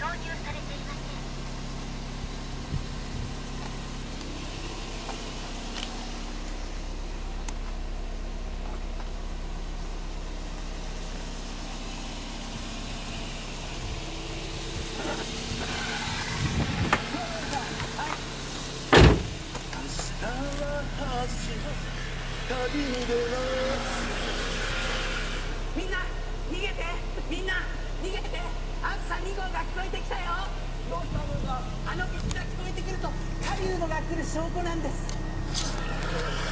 が導入されていませんみんな逃げてみんな逃げてあずさ2号が聞こえてきたよ。どうしたのかあの道が聞こえてくると狩人が来る証拠なんです。